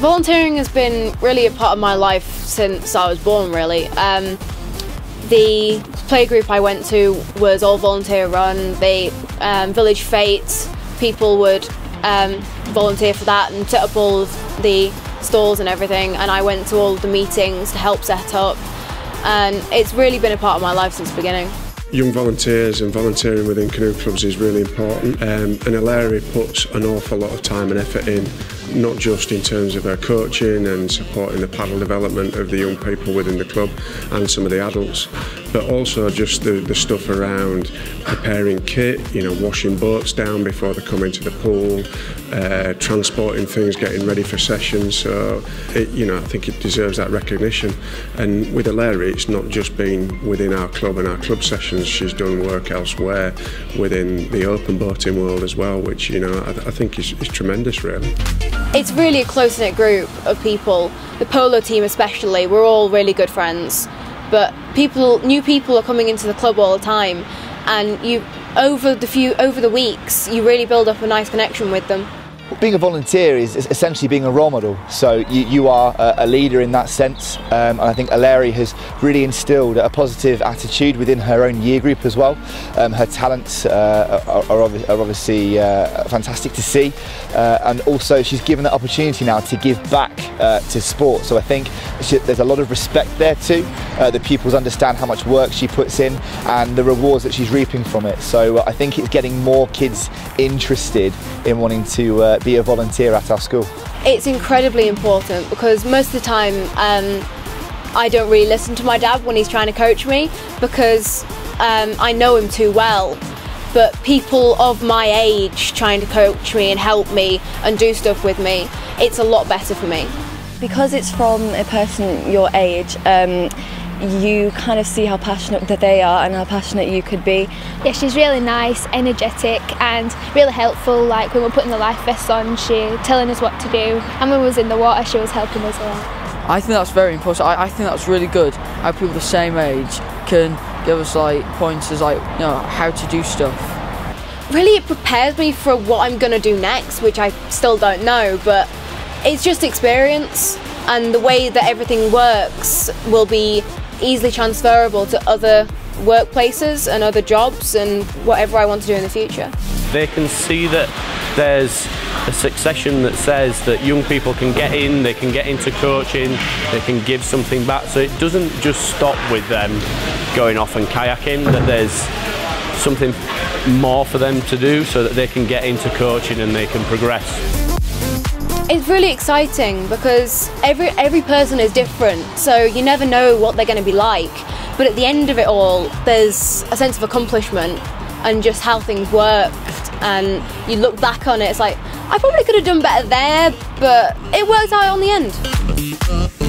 Volunteering has been really a part of my life since I was born, really. Um, the playgroup I went to was all volunteer run. The um, village fete, people would um, volunteer for that and set up all the stalls and everything. And I went to all the meetings to help set up. And it's really been a part of my life since the beginning. Young volunteers and volunteering within canoe clubs is really important um, and Eleri puts an awful lot of time and effort in not just in terms of her coaching and supporting the paddle development of the young people within the club and some of the adults, but also just the, the stuff around preparing kit, you know, washing boats down before they come into the pool, uh, transporting things, getting ready for sessions. So, it, you know, I think it deserves that recognition. And with Eleri, it's not just been within our club and our club sessions. She's done work elsewhere within the open boating world as well, which, you know, I, I think is, is tremendous, really. It's really a close knit group of people. The polo team, especially, we're all really good friends. But people, new people are coming into the club all the time, and you over the few over the weeks, you really build up a nice connection with them being a volunteer is essentially being a role model. So you, you are a, leader in that sense. Um, and I think Eleri has really instilled a positive attitude within her own year group as well. Um, her talents uh, are, are, obviously uh, fantastic to see. Uh, and also she's given the opportunity now to give back uh, to sport. So I think she, there's a lot of respect there too. Uh, the pupils understand how much work she puts in and the rewards that she's reaping from it. So uh, I think it's getting more kids interested in wanting to be a volunteer at our school? It's incredibly important because most of the time um, I don't really listen to my dad when he's trying to coach me because um, I know him too well. But people of my age trying to coach me and help me and do stuff with me, it's a lot better for me. Because it's from a person your age, um, you kind of see how passionate that they are and how passionate you could be. Yeah, she's really nice, energetic and really helpful. Like when we're putting the life vests on, she telling us what to do and when we was in the water she was helping us a lot. I think that's very important. I, I think that's really good how people the same age can give us like pointers like you know how to do stuff. Really it prepares me for what I'm gonna do next, which I still don't know, but it's just experience and the way that everything works will be easily transferable to other workplaces and other jobs and whatever I want to do in the future. They can see that there's a succession that says that young people can get in, they can get into coaching, they can give something back. So it doesn't just stop with them going off and kayaking, that there's something more for them to do so that they can get into coaching and they can progress. It's really exciting because every every person is different, so you never know what they're going to be like. But at the end of it all, there's a sense of accomplishment and just how things worked. And you look back on it, it's like I probably could have done better there, but it worked out on the end.